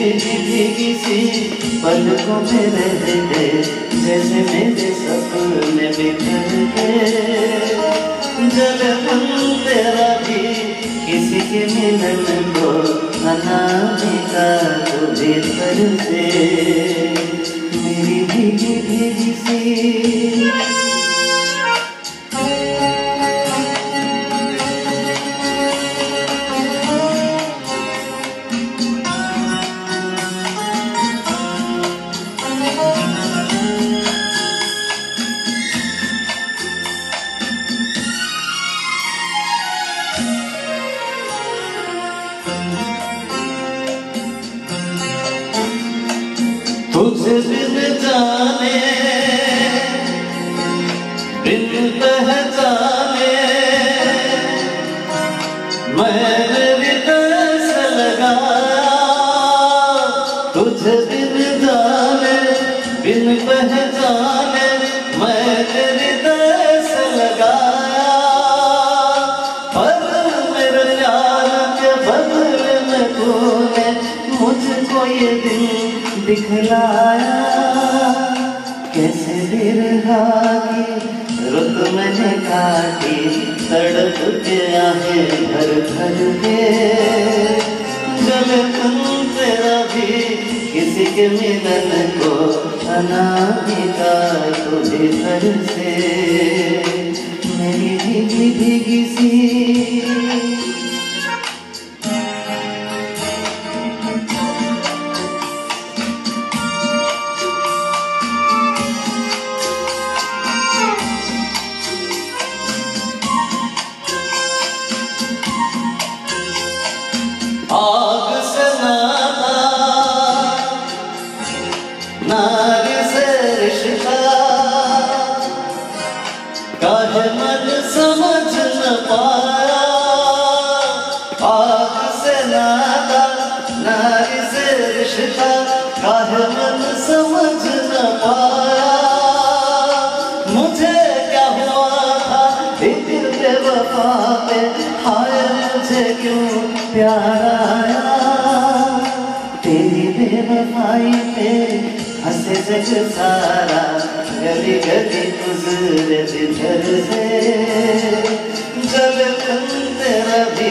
भीगी भीगी सी पलकों रहते जैसे मेरे सपने बिखर के जब तेरा भी किसी के मिलन को अनामिका तो भीतर से मेरी भीगी भीगी बिन जाने बिन पहचाने। मैंने दस लगाया तुझे बिन जाने बिन पहचाने। दिखलाया कैसे बिरहा की रुत मैंने काटी, तड़प के आहे भर भर के तुम तेरा भी किसी के मिलन को अनामिका तो भीतर से। मेरी भीगी भीगी सी मन समझ न पाया। आग न पाया। मुझे क्या हुआ था? हाय मुझे क्यों प्यार आया? तेरी बेवफाई पे हंसे जग सारा गली गली गुजरे जिधर से। जब तेरा भी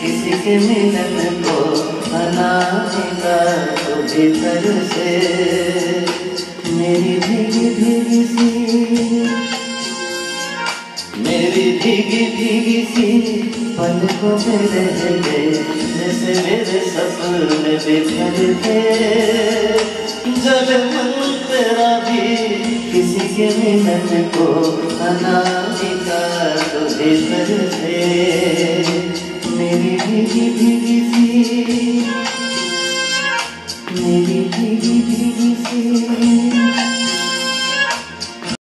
किसी के मिलन को अनामिका तो भीतर से। मेरी भीगी भीगी सी। मेरी भीगी भीगी सी पलकों पे रह गए जैसे मेरे सपने बिखर के। जब मन किसी के को अनामिका तुझे सर से मेरी भीगी भीगी